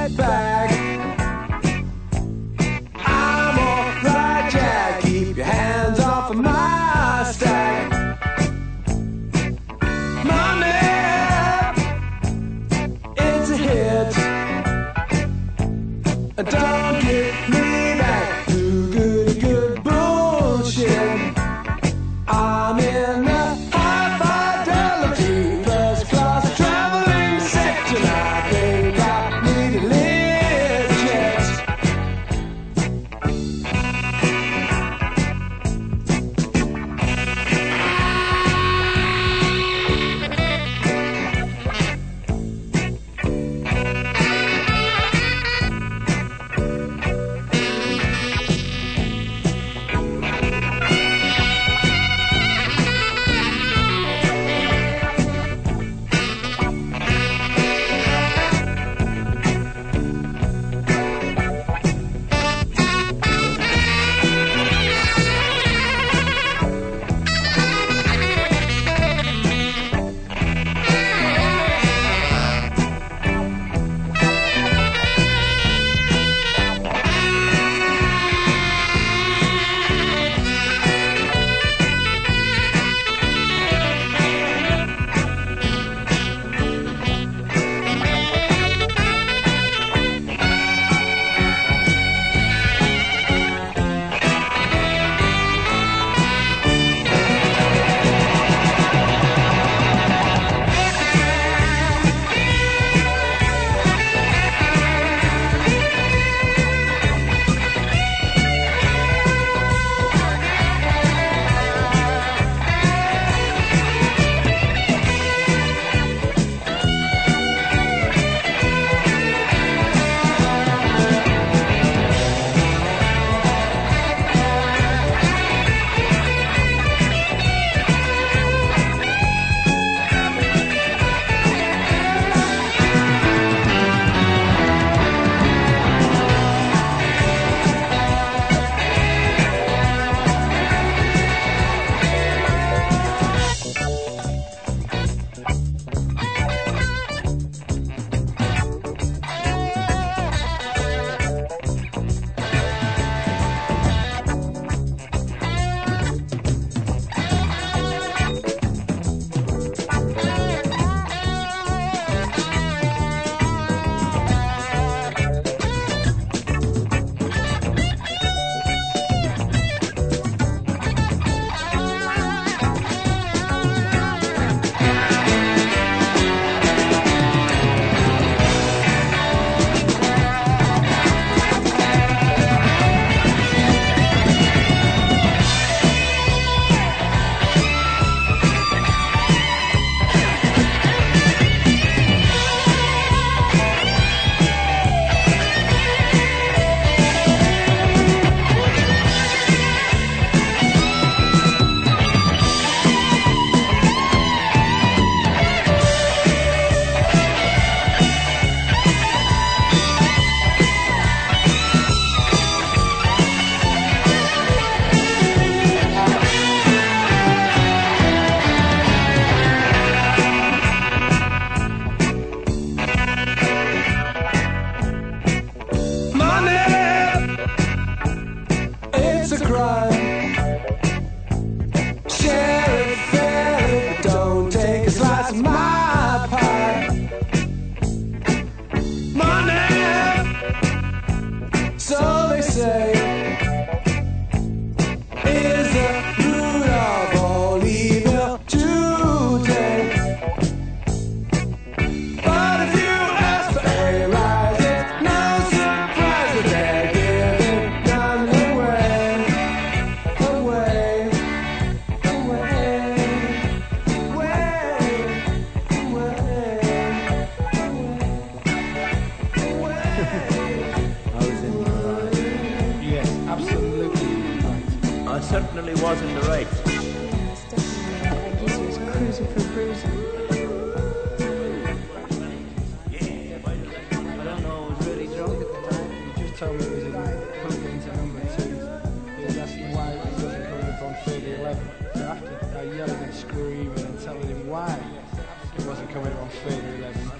head back. I'm all right, Jack. Keep your hands off of my stack. Money, it's a hit. A dollar. I certainly was in the right. Yes, definitely. He was cruising for. I don't know, I was really drunk at the time. He just told me was number two. He was asking why he wasn't coming up on 30 11. So after I yelling and screaming and telling him why he wasn't coming up on 30 11,